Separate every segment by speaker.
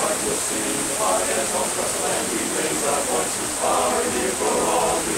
Speaker 1: heart will sing, our heads on trust, land. we raise our voices far and near for all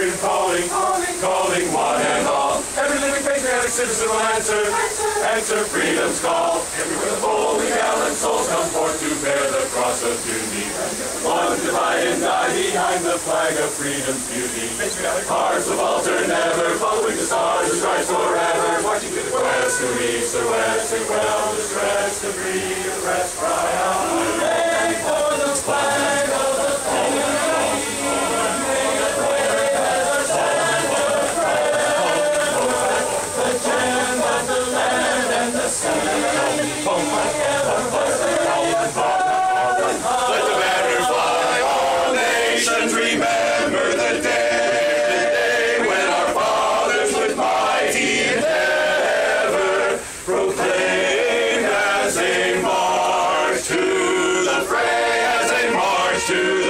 Speaker 1: the of freedom calling, calling one and all, every living patriotic citizen will answer, answer freedom's call. Everywhere the and gallant souls come forth to bear the cross of duty. One and die behind the flag of freedom's beauty. Hearts of altar never, following the stars and stripes forever. Marching to the west, to east, to west, to well, to stretch, to breathe, to rest, to